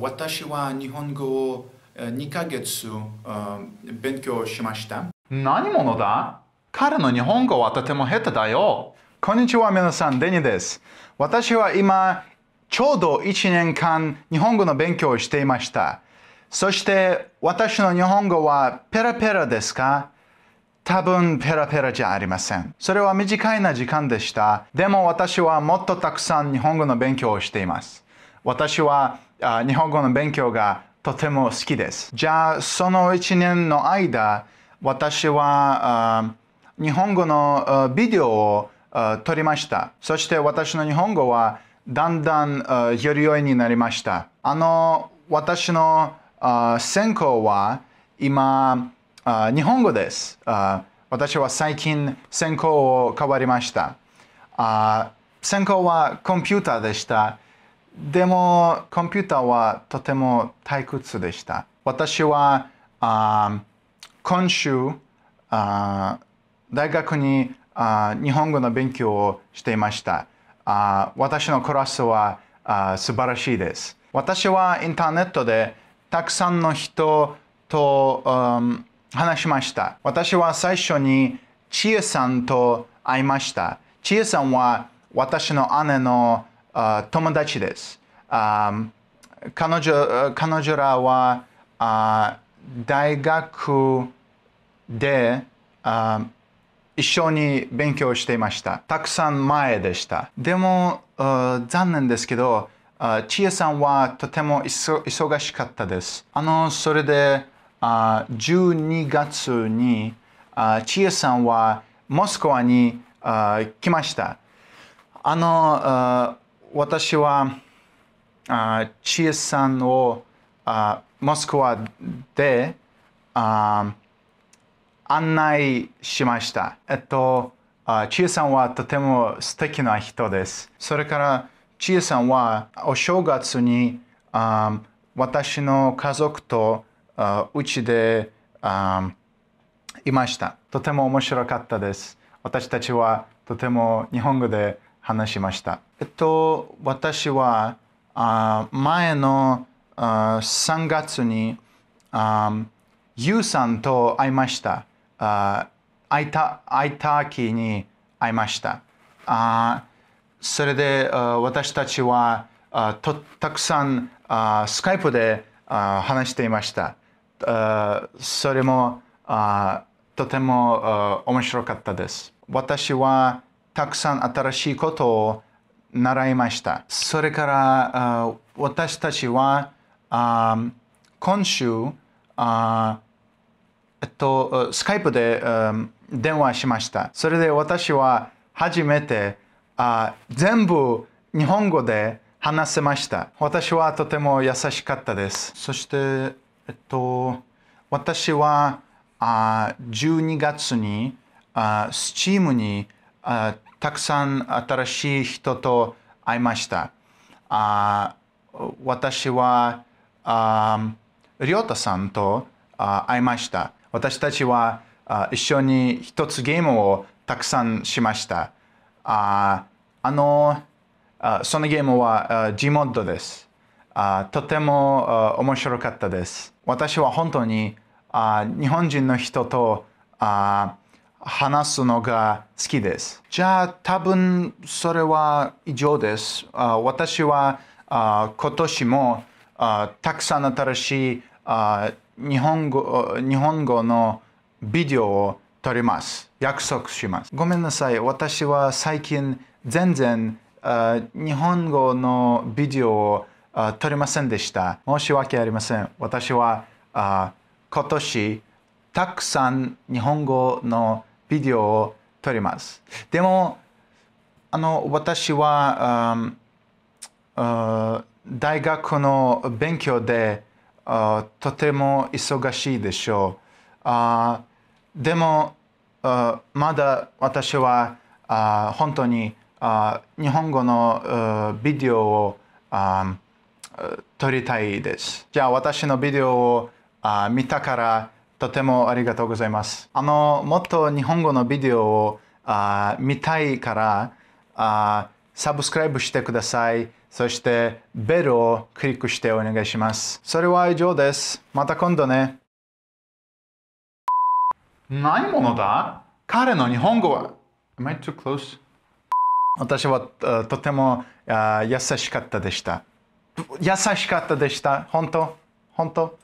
私は日本語を2ヶ月勉強しました。何者だ？彼の日本語はとても下手だよ。こんにちは、皆さん、デニです。私は今、ちょうど1年間日本語の勉強をしていました。そして、私の日本語はペラペラですか？多分ペラペラじゃありません。それは短いな時間でした。でも私はもっとたくさん日本語の勉強をしています。私は日本語の勉強がとても好きです。じゃあ、その1年の間、私は日本語のビデオを撮りました。そして私の日本語はだんだんより良いになりました。あの、私のあ専攻は今、日本語です。私は最近専攻を変わりました。あ専攻はコンピューターでした。でもコンピューターはとても退屈でした。私はあ今週あ大学にあ日本語の勉強をしていました。あ私のクラスはあ素晴らしいです。私はインターネットでたくさんの人と、うん話しました。私は最初に千恵さんと会いました。千恵さんは私の姉の友達です。あ彼女彼女らはあ大学であ一緒に勉強していました。たくさん前でした。でも残念ですけど、千恵さんはとても忙しかったです。あのそれであ12月にあ千恵さんはモスクワにあ来ました。あの私はあ千恵さんをあモスクワであ案内しました。えっと、あ千恵さんはとても素敵な人です。それから千恵さんはお正月にあ私の家族とうちであいました。とても面白かったです。私たちはとても日本語で話しました。えっと、私はあ前のあ3月にあユウさんと会いました。あ会いた会いた日に会いました。あそれであ私たちはあとたくさんあスカイプであ話していました。あそれもあとても面白かったです。私はたくさん新しいことを習いました。それから私たちは今週あえっと、スカイプで、電話しました。それで私は初めてあ全部日本語で話せました。私はとても優しかったです。そして、えっと、私はあ12月にあ Steam にたくさん新しい人と会いました。あ私はありょうたさんとあ会いました。私たちはあ一緒に一つゲームをたくさんしました。ああのあそのゲームはあ Gmod です。あとてもあ面白かったです。私は本当にあ日本人の人とあ話すのが好きです。じゃあ多分それは以上です。あ私はあ今年もあたくさん新しいあ日本語日本語のビデオを撮ります。約束します。ごめんなさい。私は最近全然あ日本語のビデオを撮りませんでした。申し訳ありません。私はあ今年たくさん日本語のビデオを撮ります。でも、あの私はあ大学の勉強であとても忙しいでしょう。あでもあまだ私はあ本当にあ日本語のビデオをあ撮りたいです。じゃあ私のビデオをあ見たからとてもありがとうございます。あのもっと日本語のビデオをあ見たいからあサブスクライブしてください。そしてベルをクリックしてお願いします。それは以上です。また今度ね。何者だ？彼の日本語は？Am I too close? 私はとても優しかったでした。優しかったでした。本当？本当？